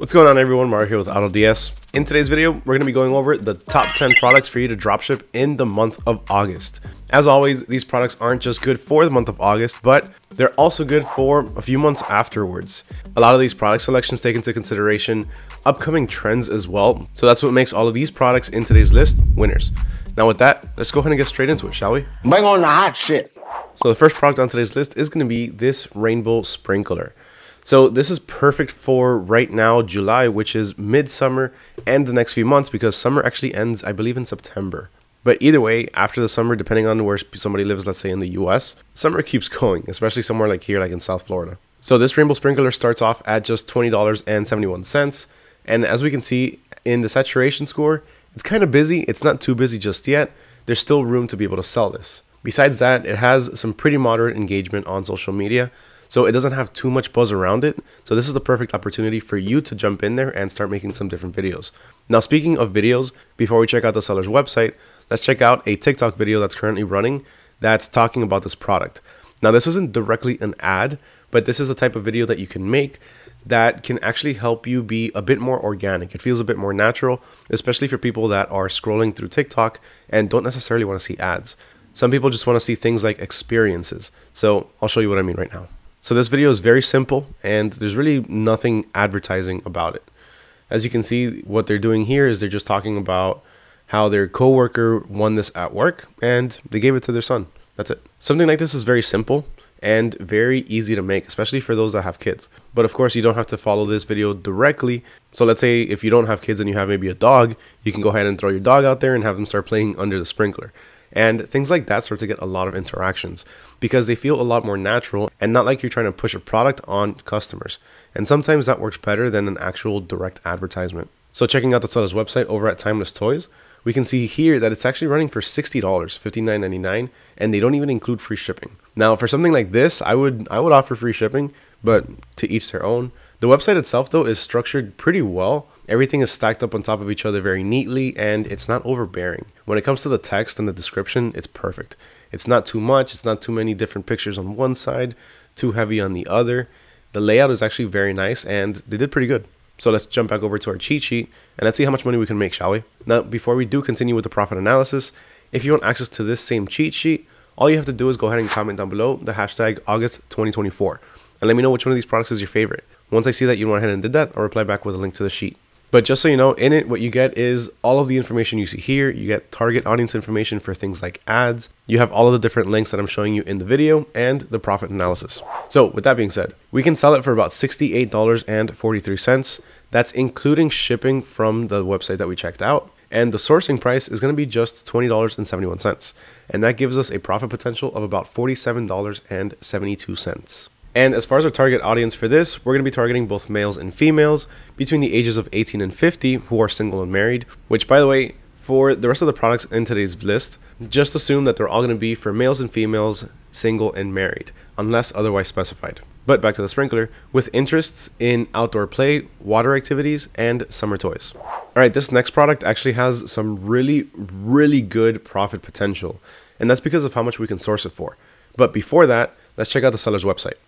What's going on everyone, Mario here with AutoDS. In today's video, we're going to be going over the top 10 products for you to dropship in the month of August. As always, these products aren't just good for the month of August, but they're also good for a few months afterwards. A lot of these product selections take into consideration upcoming trends as well, so that's what makes all of these products in today's list winners. Now with that, let's go ahead and get straight into it, shall we? Bring on the hot shit. So the first product on today's list is going to be this rainbow sprinkler. So this is perfect for right now, July, which is midsummer and the next few months because summer actually ends, I believe, in September. But either way, after the summer, depending on where somebody lives, let's say in the US, summer keeps going, especially somewhere like here, like in South Florida. So this rainbow sprinkler starts off at just $20.71. And as we can see in the saturation score, it's kind of busy. It's not too busy just yet. There's still room to be able to sell this. Besides that, it has some pretty moderate engagement on social media. So it doesn't have too much buzz around it. So this is the perfect opportunity for you to jump in there and start making some different videos. Now, speaking of videos, before we check out the seller's website, let's check out a TikTok video that's currently running that's talking about this product. Now, this isn't directly an ad, but this is the type of video that you can make that can actually help you be a bit more organic. It feels a bit more natural, especially for people that are scrolling through TikTok and don't necessarily want to see ads. Some people just want to see things like experiences. So I'll show you what I mean right now. So this video is very simple and there's really nothing advertising about it. As you can see, what they're doing here is they're just talking about how their coworker won this at work and they gave it to their son. That's it. Something like this is very simple and very easy to make, especially for those that have kids. But of course, you don't have to follow this video directly. So let's say if you don't have kids and you have maybe a dog, you can go ahead and throw your dog out there and have them start playing under the sprinkler. And things like that start to get a lot of interactions because they feel a lot more natural and not like you're trying to push a product on customers. And sometimes that works better than an actual direct advertisement. So checking out the seller's website over at Timeless Toys, we can see here that it's actually running for $60, $59.99, and they don't even include free shipping. Now, for something like this, I would I would offer free shipping, but to each their own. The website itself though is structured pretty well. Everything is stacked up on top of each other very neatly and it's not overbearing. When it comes to the text and the description, it's perfect. It's not too much, it's not too many different pictures on one side, too heavy on the other. The layout is actually very nice and they did pretty good. So let's jump back over to our cheat sheet and let's see how much money we can make, shall we? Now, before we do continue with the profit analysis, if you want access to this same cheat sheet, all you have to do is go ahead and comment down below the hashtag August 2024 and let me know which one of these products is your favorite. Once I see that you went ahead and did that, I'll reply back with a link to the sheet. But just so you know, in it, what you get is all of the information you see here. You get target audience information for things like ads. You have all of the different links that I'm showing you in the video and the profit analysis. So with that being said, we can sell it for about $68.43. That's including shipping from the website that we checked out. And the sourcing price is going to be just $20.71. And that gives us a profit potential of about $47.72. And as far as our target audience for this, we're going to be targeting both males and females between the ages of 18 and 50 who are single and married, which by the way, for the rest of the products in today's list, just assume that they're all going to be for males and females, single and married, unless otherwise specified. But back to the sprinkler, with interests in outdoor play, water activities, and summer toys. All right, this next product actually has some really, really good profit potential, and that's because of how much we can source it for. But before that, let's check out the seller's website.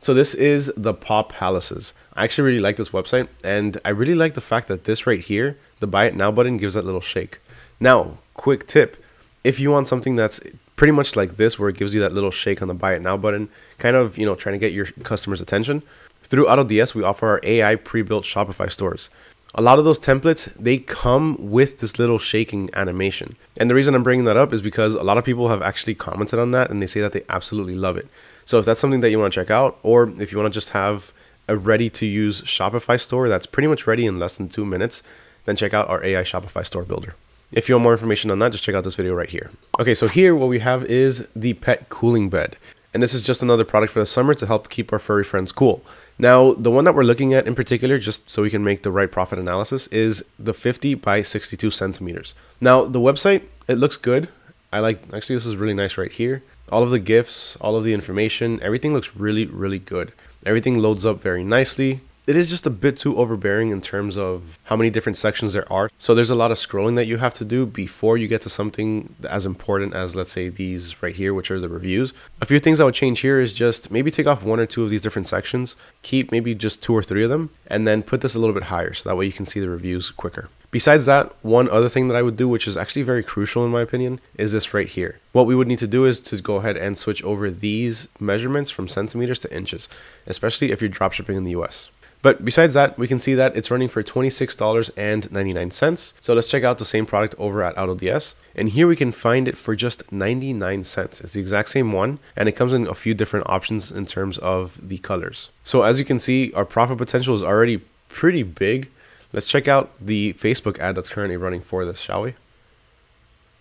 So this is the Pop Palaces. I actually really like this website and I really like the fact that this right here, the buy it now button gives that little shake. Now, quick tip, if you want something that's pretty much like this where it gives you that little shake on the buy it now button, kind of, you know, trying to get your customers attention, through AutoDS we offer our AI pre-built Shopify stores. A lot of those templates, they come with this little shaking animation. And the reason I'm bringing that up is because a lot of people have actually commented on that and they say that they absolutely love it. So if that's something that you want to check out, or if you want to just have a ready to use Shopify store that's pretty much ready in less than two minutes, then check out our AI Shopify store builder. If you want more information on that, just check out this video right here. Okay, so here what we have is the pet cooling bed. And this is just another product for the summer to help keep our furry friends cool. Now, the one that we're looking at in particular, just so we can make the right profit analysis, is the 50 by 62 centimeters. Now, the website, it looks good. I like, actually, this is really nice right here all of the gifts, all of the information, everything looks really, really good. Everything loads up very nicely. it is just a bit too overbearing in terms of how many different sections there are. So there's a lot of scrolling that you have to do before you get to something as important as, let's say, these right here, which are the reviews. A few things I would change here is just maybe take off one or two of these different sections, keep maybe just two or three of them, and then put this a little bit higher so that way you can see the reviews quicker. Besides that, one other thing that I would do, which is actually very crucial in my opinion, is this right here. What we would need to do is to go ahead and switch over these measurements from centimeters to inches, especially if you're dropshipping in the US. But besides that, we can see that it's running for $26.99. So let's check out the same product over at AutoDS. And here we can find it for just 99 cents. It's the exact same one, and it comes in a few different options in terms of the colors. So as you can see, our profit potential is already pretty big. Let's check out the Facebook ad that's currently running for this, shall we?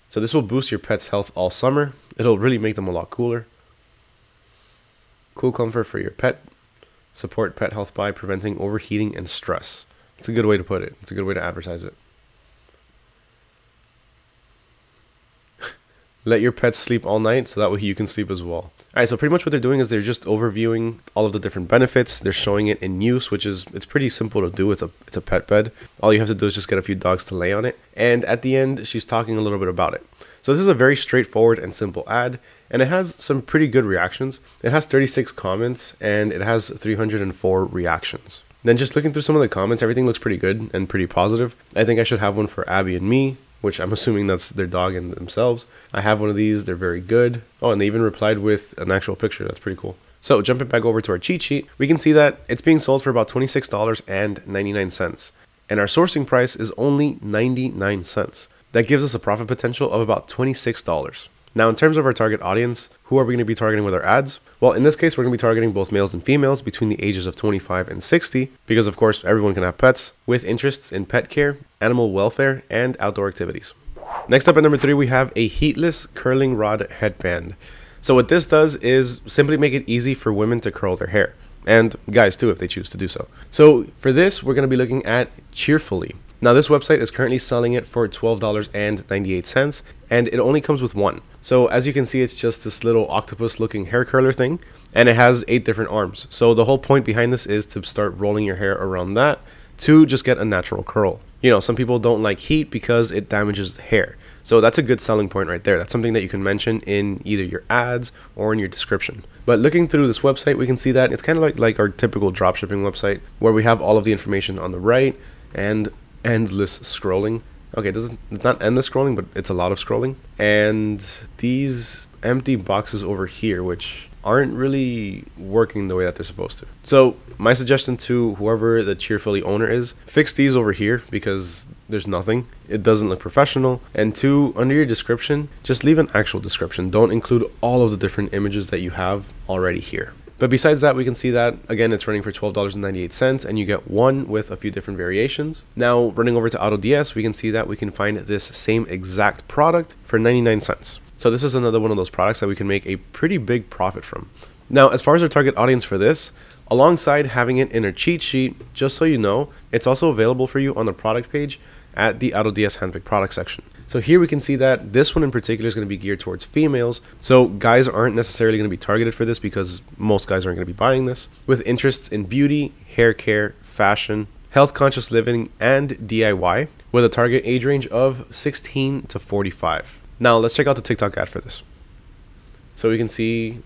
So this will boost your pet's health all summer. It'll really make them a lot cooler. Cool comfort for your pet support pet health by preventing overheating and stress. It's a good way to put it. It's a good way to advertise it. Let your pets sleep all night so that way you can sleep as well. All right, so pretty much what they're doing is they're just overviewing all of the different benefits. They're showing it in use, which is it's pretty simple to do. It's a it's a pet bed. All you have to do is just get a few dogs to lay on it. And at the end, she's talking a little bit about it. So this is a very straightforward and simple ad, and it has some pretty good reactions. It has 36 comments and it has 304 reactions. Then just looking through some of the comments, everything looks pretty good and pretty positive. I think I should have one for Abby and me, which I'm assuming that's their dog and themselves. I have one of these, they're very good. Oh, and they even replied with an actual picture. That's pretty cool. So jumping back over to our cheat sheet, we can see that it's being sold for about $26.99. And our sourcing price is only 99 cents. That gives us a profit potential of about $26. Now, in terms of our target audience, who are we going to be targeting with our ads? Well, in this case, we're going to be targeting both males and females between the ages of 25 and 60, because of course, everyone can have pets, with interests in pet care, animal welfare, and outdoor activities. Next up at number three, we have a heatless curling rod headband. So what this does is simply make it easy for women to curl their hair, and guys too if they choose to do so. So for this, we're going to be looking at Cheerfully. Now this website is currently selling it for $12.98 and it only comes with one. So as you can see, it's just this little octopus looking hair curler thing and it has eight different arms. So the whole point behind this is to start rolling your hair around that to just get a natural curl. You know, some people don't like heat because it damages the hair. So that's a good selling point right there. That's something that you can mention in either your ads or in your description. But looking through this website, we can see that it's kind of like, like our typical dropshipping website where we have all of the information on the right and endless scrolling. Okay, it doesn't it's not endless scrolling, but it's a lot of scrolling. And these empty boxes over here, which aren't really working the way that they're supposed to. So my suggestion to whoever the Cheerfully owner is, fix these over here because there's nothing. It doesn't look professional. And two, under your description, just leave an actual description. Don't include all of the different images that you have already here. But besides that, we can see that, again, it's running for $12.98 and you get one with a few different variations. Now, running over to AutoDS, we can see that we can find this same exact product for 99 cents. So this is another one of those products that we can make a pretty big profit from. Now, as far as our target audience for this, alongside having it in a cheat sheet, just so you know, it's also available for you on the product page at the AutoDS handpick product section. So here we can see that this one in particular is going to be geared towards females. So guys aren't necessarily going to be targeted for this because most guys aren't going to be buying this. With interests in beauty, hair care, fashion, health conscious living, and DIY with a target age range of 16 to 45. Now let's check out the TikTok ad for this. So we can see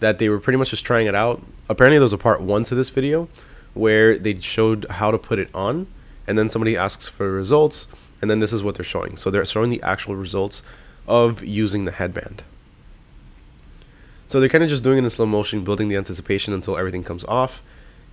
that they were pretty much just trying it out. Apparently there was a part one to this video where they showed how to put it on and then somebody asks for results and then this is what they're showing. So they're showing the actual results of using the headband. So they're kind of just doing it in slow motion, building the anticipation until everything comes off,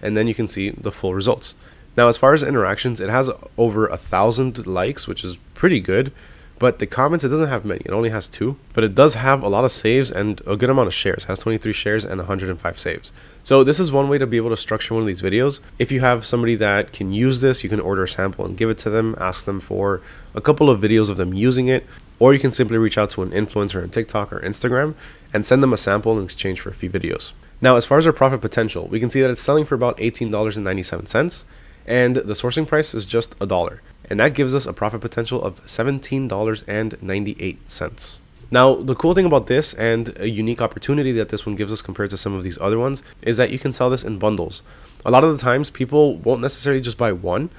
and then you can see the full results. Now, as far as interactions, it has over a thousand likes, which is pretty good. But the comments, it doesn't have many. It only has two. But it does have a lot of saves and a good amount of shares. It has 23 shares and 105 saves. So this is one way to be able to structure one of these videos. If you have somebody that can use this, you can order a sample and give it to them, ask them for a couple of videos of them using it, or you can simply reach out to an influencer on TikTok or Instagram and send them a sample in exchange for a few videos. Now, as far as our profit potential, we can see that it's selling for about $18.97 and the sourcing price is just a dollar and that gives us a profit potential of $17.98. Now, the cool thing about this and a unique opportunity that this one gives us compared to some of these other ones is that you can sell this in bundles. A lot of the times, people won't necessarily just buy one,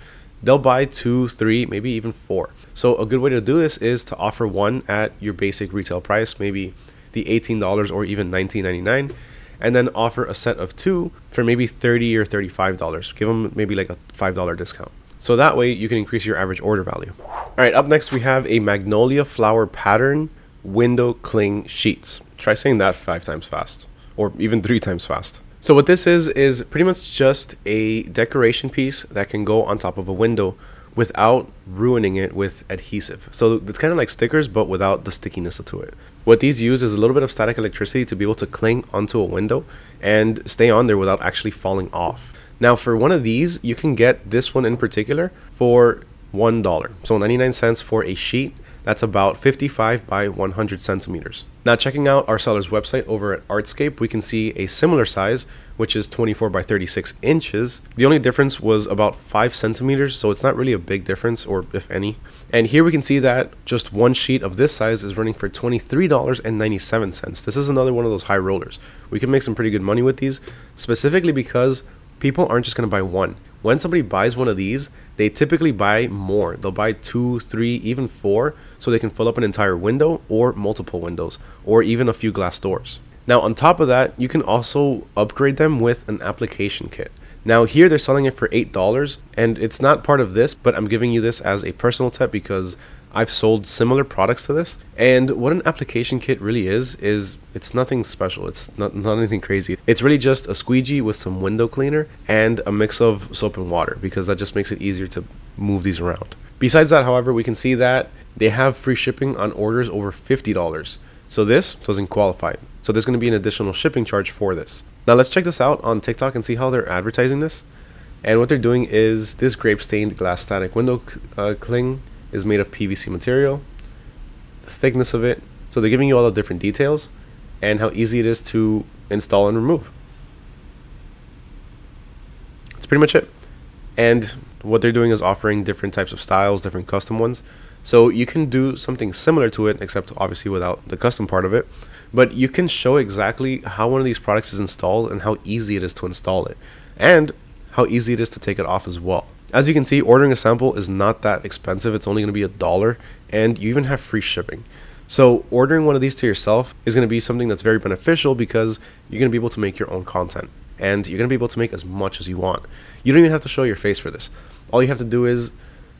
they'll buy two, three, maybe even four. So, a good way to do this is to offer one at your basic retail price, maybe the $18 or even $19.99 and then offer a set of two for maybe 30 or $35. Give them maybe like a $5 discount. So that way you can increase your average order value. All right, up next we have a magnolia flower pattern window cling sheets. Try saying that five times fast or even three times fast. So what this is is pretty much just a decoration piece that can go on top of a window without ruining it with adhesive. So it's kind of like stickers, but without the stickiness to it. What these use is a little bit of static electricity to be able to cling onto a window and stay on there without actually falling off. Now for one of these, you can get this one in particular for $1. So 99 cents for a sheet that's about 55 by 100 centimeters. Now checking out our seller's website over at Artscape, we can see a similar size, which is 24 by 36 inches. The only difference was about 5 centimeters, so it's not really a big difference, or if any. And here we can see that just one sheet of this size is running for $23.97. This is another one of those high rollers. We can make some pretty good money with these, specifically because people aren't just going to buy one. When somebody buys one of these, they typically buy more. They'll buy two, three, even four, so they can fill up an entire window or multiple windows, or even a few glass doors. Now, on top of that, you can also upgrade them with an application kit. Now, here they're selling it for $8, and it's not part of this, but I'm giving you this as a personal tip because I've sold similar products to this. And what an application kit really is, is it's nothing special. It's not, not anything crazy. It's really just a squeegee with some window cleaner and a mix of soap and water because that just makes it easier to move these around. Besides that, however, we can see that they have free shipping on orders over $50. So this doesn't qualify. So there's going to be an additional shipping charge for this. Now let's check this out on TikTok and see how they're advertising this. And what they're doing is this grape stained glass static window uh, cling is made of PVC material, the thickness of it. So they're giving you all the different details and how easy it is to install and remove. That's pretty much it. And what they're doing is offering different types of styles, different custom ones. So you can do something similar to it, except obviously without the custom part of it. But you can show exactly how one of these products is installed and how easy it is to install it, and how easy it is to take it off as well. As you can see, ordering a sample is not that expensive. It's only going to be a dollar, and you even have free shipping. So ordering one of these to yourself is going to be something that's very beneficial because you're going to be able to make your own content, and you're going to be able to make as much as you want. You don't even have to show your face for this. All you have to do is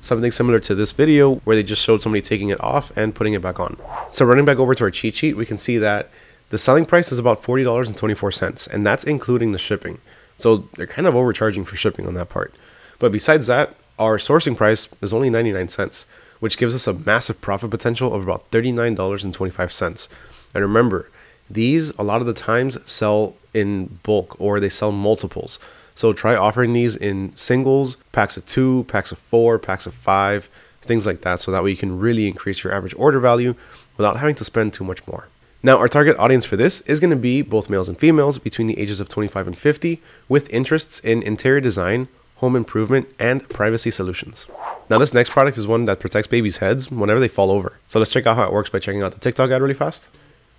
something similar to this video where they just showed somebody taking it off and putting it back on. So running back over to our cheat sheet, we can see that the selling price is about $40.24, and that's including the shipping. So they're kind of overcharging for shipping on that part. But besides that, our sourcing price is only 99 cents, which gives us a massive profit potential of about $39.25. And remember, these a lot of the times sell in bulk or they sell multiples. So try offering these in singles, packs of two, packs of four, packs of five, things like that. So that way you can really increase your average order value without having to spend too much more. Now, our target audience for this is going to be both males and females between the ages of 25 and 50 with interests in interior design, home improvement, and privacy solutions. Now this next product is one that protects babies' heads whenever they fall over. So let's check out how it works by checking out the TikTok ad really fast.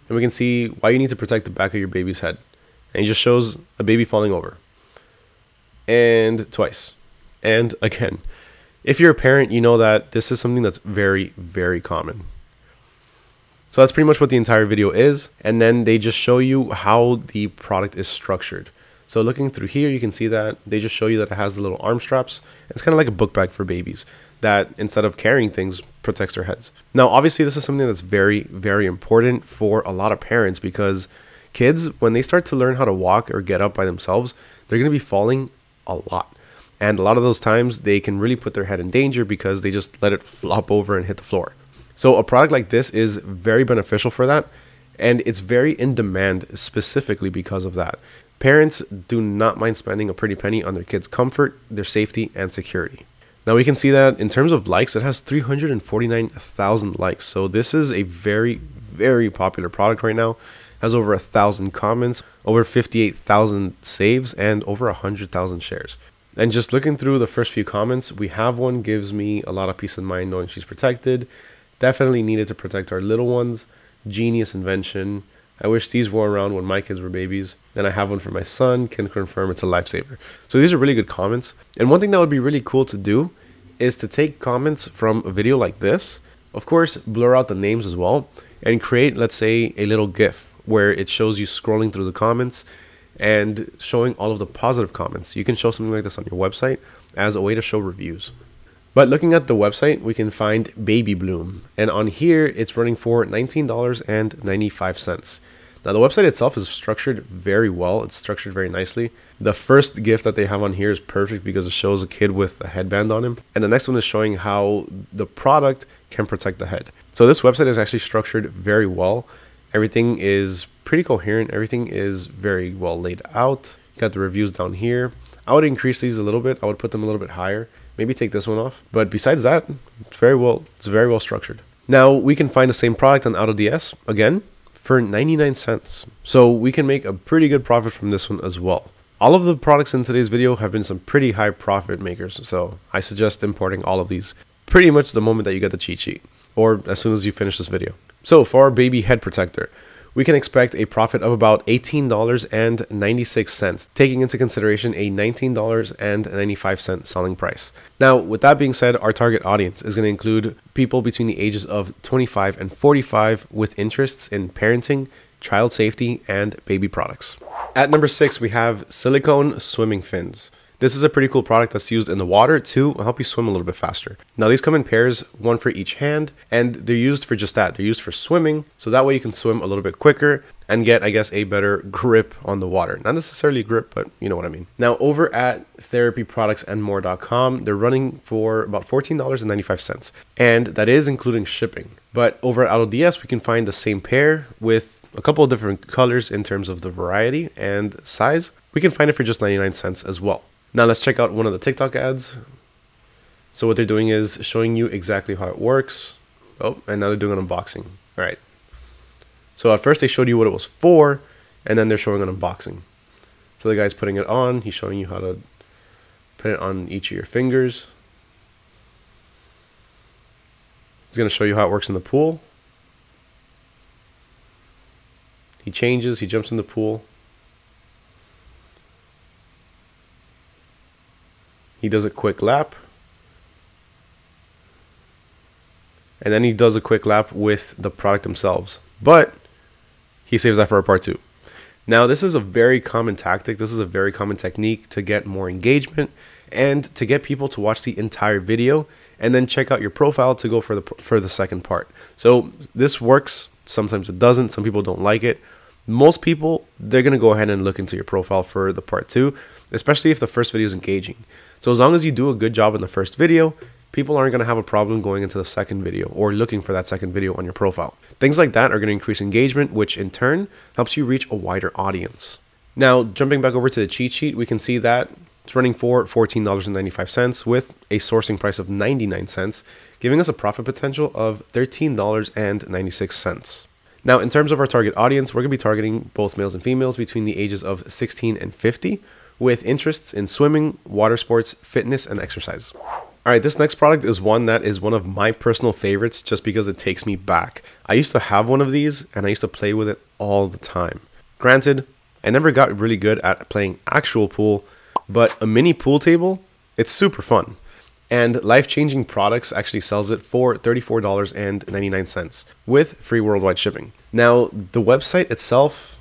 And we can see why you need to protect the back of your baby's head. And it just shows a baby falling over. And twice. And again. If you're a parent, you know that this is something that's very, very common. So that's pretty much what the entire video is. And then they just show you how the product is structured. So looking through here, you can see that they just show you that it has the little arm straps. It's kind of like a book bag for babies that instead of carrying things, protects their heads. Now, obviously, this is something that's very, very important for a lot of parents because kids, when they start to learn how to walk or get up by themselves, they're going to be falling a lot. And a lot of those times, they can really put their head in danger because they just let it flop over and hit the floor. So, a product like this is very beneficial for that. And it's very in demand specifically because of that. Parents do not mind spending a pretty penny on their kids' comfort, their safety, and security. Now we can see that in terms of likes, it has 349,000 likes. So this is a very, very popular product right now. It has over a thousand comments, over 58,000 saves, and over 100,000 shares. And just looking through the first few comments, we have one gives me a lot of peace of mind knowing she's protected. Definitely needed to protect our little ones. genius invention. I wish these were around when my kids were babies. And I have one for my son, can confirm it's a lifesaver. So these are really good comments. And one thing that would be really cool to do is to take comments from a video like this, of course, blur out the names as well, and create, let's say, a little GIF where it shows you scrolling through the comments and showing all of the positive comments. You can show something like this on your website as a way to show reviews. But looking at the website, we can find Baby Bloom. And on here, it's running for $19.95. Now, the website itself is structured very well. It's structured very nicely. The first gift that they have on here is perfect because it shows a kid with a headband on him. And the next one is showing how the product can protect the head. So this website is actually structured very well. Everything is pretty coherent. Everything is very well laid out. You got the reviews down here. I would increase these a little bit. I would put them a little bit higher. Maybe take this one off. But besides that, it's very well it's very well structured. Now we can find the same product on AutoDS again for 99 cents. So we can make a pretty good profit from this one as well. All of the products in today's video have been some pretty high profit makers, so I suggest importing all of these pretty much the moment that you get the cheat sheet, or as soon as you finish this video. So for our baby head protector, we can expect a profit of about $18.96, taking into consideration a $19.95 selling price. Now, with that being said, our target audience is going to include people between the ages of 25 and 45 with interests in parenting, child safety, and baby products. At number six, we have silicone swimming fins. This is a pretty cool product that's used in the water to help you swim a little bit faster. Now these come in pairs, one for each hand, and they're used for just that. They're used for swimming, so that way you can swim a little bit quicker and get, I guess, a better grip on the water. Not necessarily grip, but you know what I mean. Now over at therapyproductsandmore.com, they're running for about $14.95, and that is including shipping. But over at AutoDS, we can find the same pair with a couple of different colors in terms of the variety and size. We can find it for just 99 cents as well. Now let's check out one of the TikTok ads. So what they're doing is showing you exactly how it works. Oh, and now they're doing an unboxing. All right. So at first they showed you what it was for, and then they're showing an unboxing. So the guy's putting it on. He's showing you how to put it on each of your fingers. He's going to show you how it works in the pool. He changes, he jumps in the pool. He does a quick lap. And then he does a quick lap with the product themselves. But he saves that for a part two. Now, this is a very common tactic. This is a very common technique to get more engagement and to get people to watch the entire video and then check out your profile to go for the for the second part. So this works. Sometimes it doesn't. Some people don't like it. Most people they're gonna go ahead and look into your profile for the part two, especially if the first video is engaging. So as long as you do a good job in the first video, people aren't going to have a problem going into the second video or looking for that second video on your profile. Things like that are going to increase engagement, which in turn helps you reach a wider audience. Now, jumping back over to the cheat sheet, we can see that it's running for $14.95 with a sourcing price of 99 cents, giving us a profit potential of $13.96. Now, in terms of our target audience, we're going to be targeting both males and females between the ages of 16 and 50 with interests in swimming, water sports, fitness, and exercise. All right, this next product is one that is one of my personal favorites just because it takes me back. I used to have one of these and I used to play with it all the time. Granted, I never got really good at playing actual pool, but a mini pool table, it's super fun. And Life Changing Products actually sells it for $34.99 with free worldwide shipping. Now, the website itself,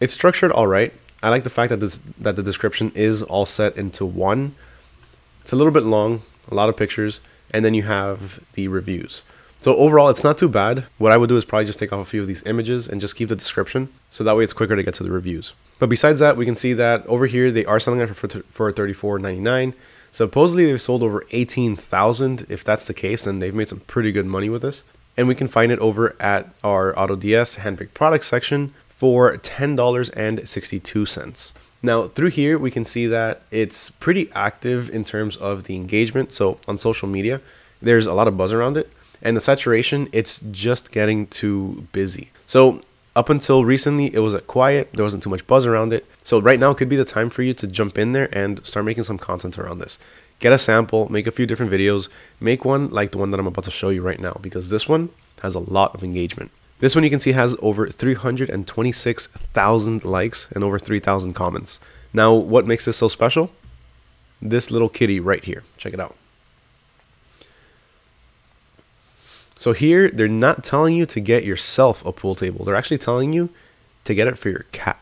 it's structured all right. I like the fact that this that the description is all set into one. It's a little bit long, a lot of pictures, and then you have the reviews. So overall, it's not too bad. What I would do is probably just take off a few of these images and just keep the description, so that way it's quicker to get to the reviews. But besides that, we can see that over here they are selling it for for $34.99. Supposedly they've sold over 18,000. If that's the case, then they've made some pretty good money with this. And we can find it over at our AutoDS handpicked products section for $10.62. Now, through here, we can see that it's pretty active in terms of the engagement. So, on social media, there's a lot of buzz around it, and the saturation, it's just getting too busy. So, Up until recently, it was quiet. There wasn't too much buzz around it. So right now could be the time for you to jump in there and start making some content around this. Get a sample, make a few different videos, make one like the one that I'm about to show you right now because this one has a lot of engagement. This one you can see has over 326,000 likes and over 3,000 comments. Now, what makes this so special? This little kitty right here. Check it out. So here, they're not telling you to get yourself a pool table. They're actually telling you to get it for your cat.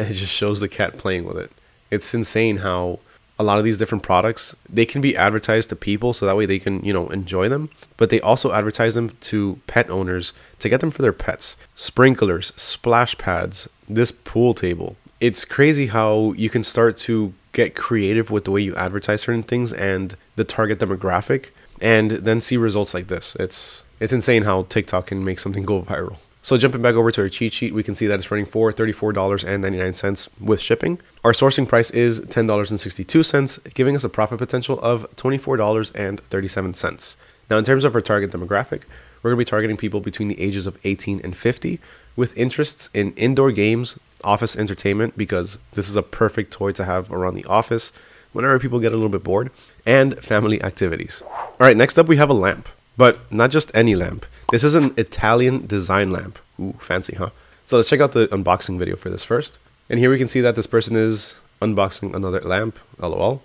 And it just shows the cat playing with it. It's insane how a lot of these different products, they can be advertised to people so that way they can, you know, enjoy them, but they also advertise them to pet owners to get them for their pets. Sprinklers, splash pads, this pool table. It's crazy how you can start to get creative with the way you advertise certain things and the target demographic and then see results like this. It's it's insane how TikTok can make something go viral. So jumping back over to our cheat sheet, we can see that it's running for $34.99 with shipping. Our sourcing price is $10.62, giving us a profit potential of $24.37. Now, in terms of our target demographic, we're going to be targeting people between the ages of 18 and 50 with interests in indoor games, office entertainment, because this is a perfect toy to have around the office whenever people get a little bit bored, and family activities. All right, next up we have a lamp, but not just any lamp. This is an Italian design lamp. Ooh, fancy, huh? So let's check out the unboxing video for this first. And here we can see that this person is unboxing another lamp, lol.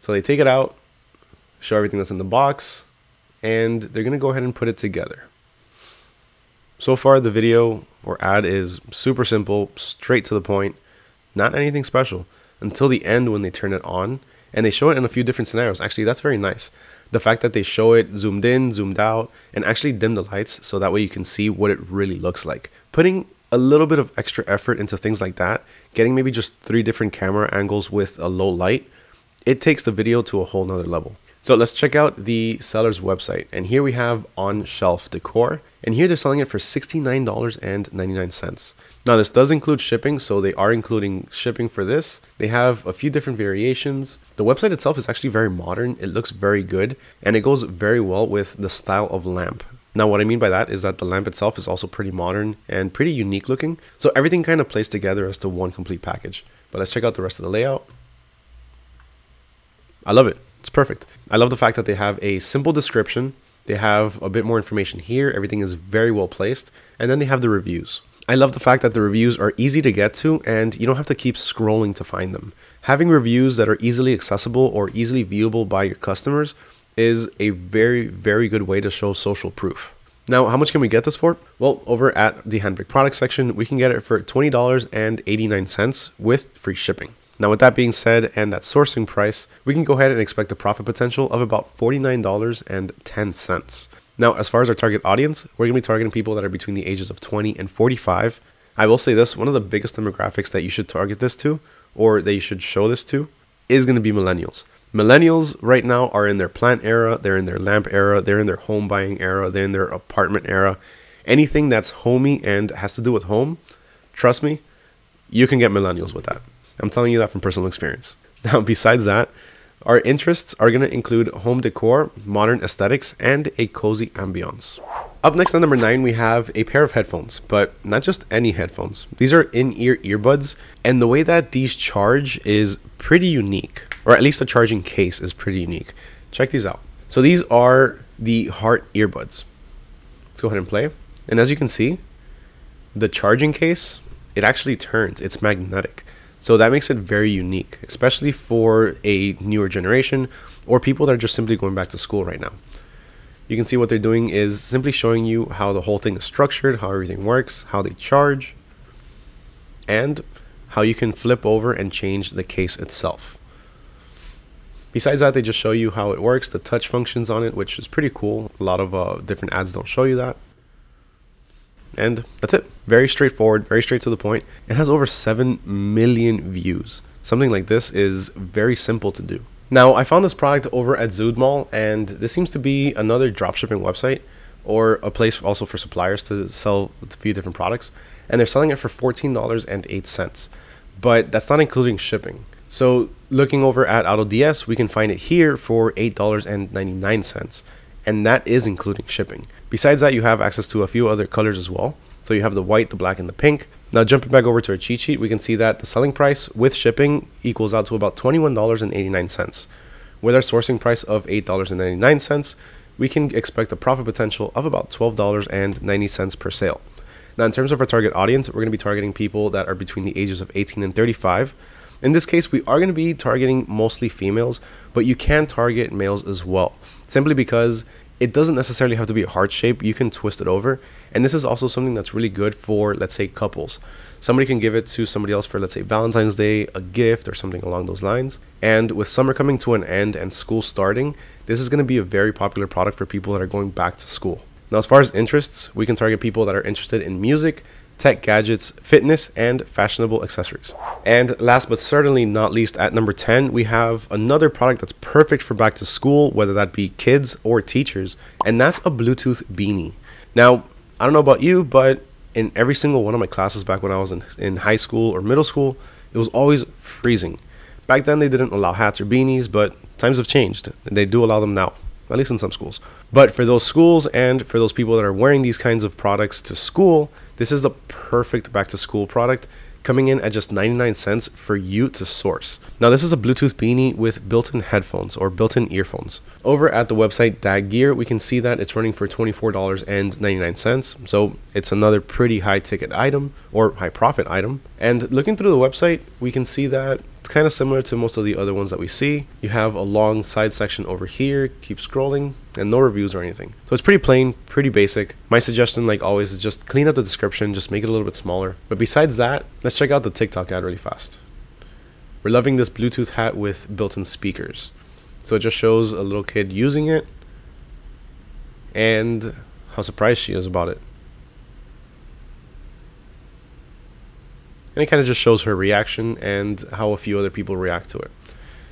So they take it out, show everything that's in the box, and they're to go ahead and put it together. So far, the video or ad is super simple, straight to the point, not anything special until the end when they turn it on and they show it in a few different scenarios. Actually, that's very nice. The fact that they show it zoomed in, zoomed out, and actually dim the lights so that way you can see what it really looks like. Putting a little bit of extra effort into things like that, getting maybe just three different camera angles with a low light, it takes the video to a whole nother level. So let's check out the seller's website. And here we have on shelf decor. And here they're selling it for $69.99. Now this does include shipping, so they are including shipping for this. They have a few different variations. The website itself is actually very modern. It looks very good and it goes very well with the style of lamp. Now, what I mean by that is that the lamp itself is also pretty modern and pretty unique looking. So everything kind of plays together as to one complete package. But let's check out the rest of the layout. I love it. It's perfect. I love the fact that they have a simple description. They have a bit more information here. Everything is very well placed. And then they have the reviews. I love the fact that the reviews are easy to get to and you don't have to keep scrolling to find them. Having reviews that are easily accessible or easily viewable by your customers is a very, very good way to show social proof. Now, how much can we get this for? Well, over at the handpicked product section, we can get it for $20.89 with free shipping. Now, with that being said and that sourcing price, we can go ahead and expect a profit potential of about $49.10. Now, as far as our target audience, we're going to be targeting people that are between the ages of 20 and 45. I will say this one of the biggest demographics that you should target this to, or that you should show this to, is going to be millennials. Millennials right now are in their plant era, they're in their lamp era, they're in their home buying era, they're in their apartment era. Anything that's homey and has to do with home, trust me, you can get millennials with that. I'm telling you that from personal experience. Now, besides that, our interests are going to include home decor, modern aesthetics, and a cozy ambiance. Up next on number 9, we have a pair of headphones, but not just any headphones. These are in-ear earbuds, and the way that these charge is pretty unique, or at least the charging case is pretty unique. Check these out. So these are the Heart earbuds. Let's go ahead and play. And as you can see, the charging case, it actually turns. It's magnetic. So that makes it very unique, especially for a newer generation or people that are just simply going back to school right now. You can see what they're doing is simply showing you how the whole thing is structured, how everything works, how they charge, and how you can flip over and change the case itself. Besides that, they just show you how it works, the touch functions on it, which is pretty cool. A lot of uh, different ads don't show you that. And that's it. Very straightforward, very straight to the point. It has over 7 million views. Something like this is very simple to do. Now, I found this product over at Zood Mall, and this seems to be another dropshipping website or a place also for suppliers to sell a few different products. And they're selling it for $14.08. But that's not including shipping. So looking over at AutoDS, we can find it here for $8.99. and that is including shipping. Besides that, you have access to a few other colors as well. So you have the white, the black, and the pink. Now jumping back over to our cheat sheet, we can see that the selling price with shipping equals out to about $21.89. With our sourcing price of $8.99, we can expect a profit potential of about $12.90 per sale. Now, in terms of our target audience, we're going to be targeting people that are between the ages of 18 and 35. In this case, we are going to be targeting mostly females, but you can target males as well, simply because it doesn't necessarily have to be a heart shape. You can twist it over. And this is also something that's really good for, let's say, couples. Somebody can give it to somebody else for, let's say, Valentine's Day, a gift, or something along those lines. And with summer coming to an end and school starting, this is going to be a very popular product for people that are going back to school. Now, as far as interests, we can target people that are interested in music, tech gadgets, fitness, and fashionable accessories. And last but certainly not least, at number 10, we have another product that's perfect for back to school, whether that be kids or teachers, and that's a Bluetooth beanie. Now, I don't know about you, but in every single one of my classes back when I was in, in high school or middle school, it was always freezing. Back then, they didn't allow hats or beanies, but times have changed, and they do allow them now at least in some schools. But for those schools and for those people that are wearing these kinds of products to school, this is the perfect back to school product coming in at just 99 cents for you to source. Now, this is a Bluetooth beanie with built in headphones or built in earphones. Over at the website Dag Gear, we can see that it's running for $24.99. So it's another pretty high ticket item or high profit item. And looking through the website, we can see that it's kind of similar to most of the other ones that we see. You have a long side section over here, keep scrolling, and no reviews or anything. So it's pretty plain, pretty basic. My suggestion, like always, is just clean up the description, just make it a little bit smaller. But besides that, let's check out the TikTok ad really fast. We're loving this Bluetooth hat with built-in speakers. So it just shows a little kid using it and how surprised she is about it. And it kind of just shows her reaction and how a few other people react to it.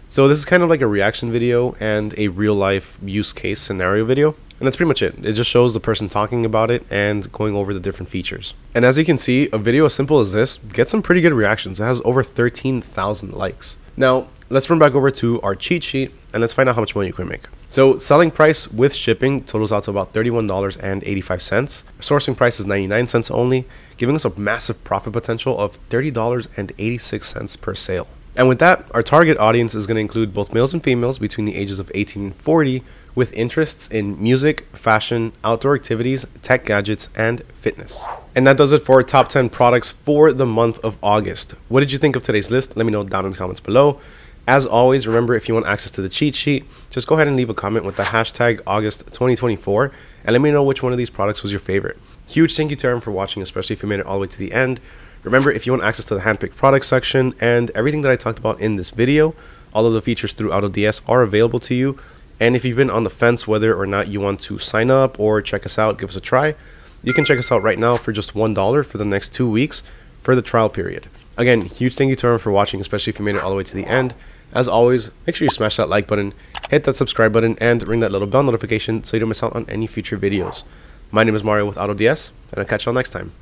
So this is kind of like a reaction video and a real life use case scenario video. And that's pretty much it. It just shows the person talking about it and going over the different features. And as you can see, a video as simple as this gets some pretty good reactions. It has over 13,000 likes. Now, let's run back over to our cheat sheet and let's find out how much money you can make. So selling price with shipping totals out to about $31.85. Sourcing price is 99 cents only, giving us a massive profit potential of $30.86 per sale. And with that, our target audience is going to include both males and females between the ages of 18 and 40 with interests in music, fashion, outdoor activities, tech gadgets, and fitness. And that does it for top 10 products for the month of August. What did you think of today's list? Let me know down in the comments below. As always, remember if you want access to the cheat sheet, just go ahead and leave a comment with the hashtag August2024 and let me know which one of these products was your favorite. Huge thank you to everyone for watching, especially if you made it all the way to the end. Remember, if you want access to the handpicked product section and everything that I talked about in this video, all of the features through AutoDS are available to you. And if you've been on the fence whether or not you want to sign up or check us out, give us a try, you can check us out right now for just $1 for the next two weeks for the trial period. Again, huge thank you to everyone for watching, especially if you made it all the way to the end. As always, make sure you smash that like button, hit that subscribe button, and ring that little bell notification so you don't miss out on any future videos. My name is Mario with AutoDS, and I'll catch y'all next time.